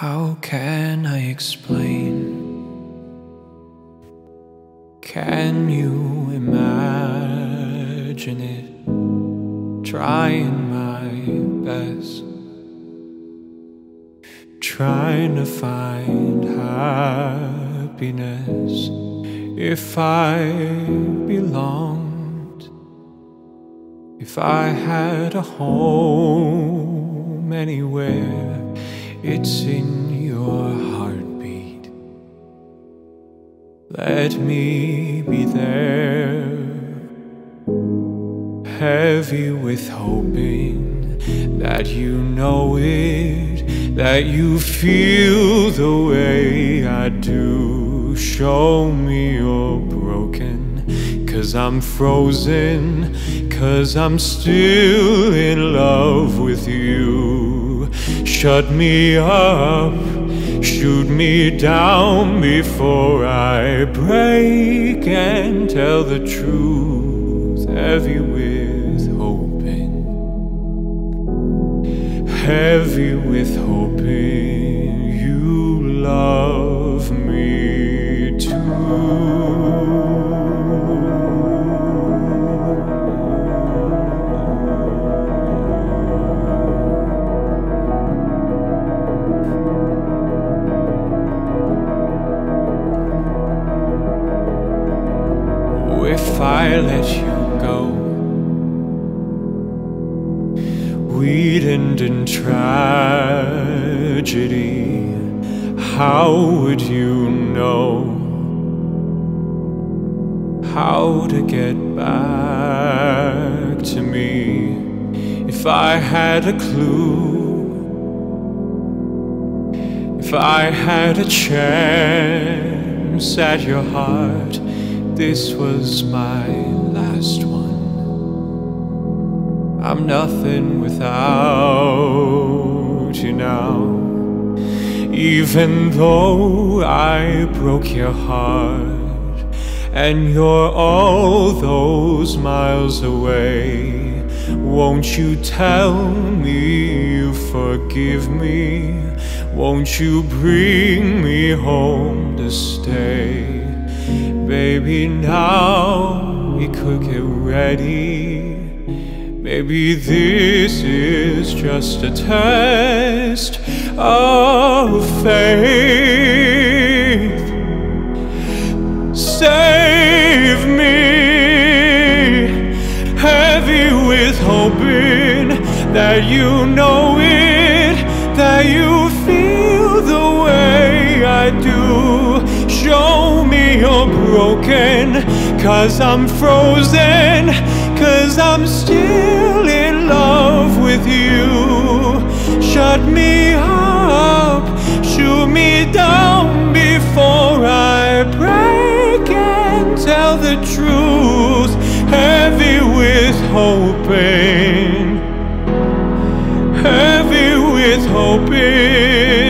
How can I explain? Can you imagine it? Trying my best, trying to find happiness if I belonged, if I had a home anywhere it's in your heartbeat. Let me be there, heavy with hoping that you know it, that you feel the way I do. Show me you're broken, cause I'm frozen, cause I'm still in love with you. Shut me up, shoot me down before I break and tell the truth, heavy with hoping, heavy with hoping We'd end in tragedy. How would you know how to get back to me if I had a clue? If I had a chance at your heart this was my last. I'm nothing without you now. Even though I broke your heart and you're all those miles away, won't you tell me you forgive me? Won't you bring me home to stay? Baby, now we could get ready. Maybe this is just a test of faith. Save me, heavy with hoping that you know it, that you feel the way I do. Show me you're broken, cause I'm frozen, cause I'm still in love with you. Shut me up, shoot me down before I break and tell the truth, heavy with hoping, heavy with hoping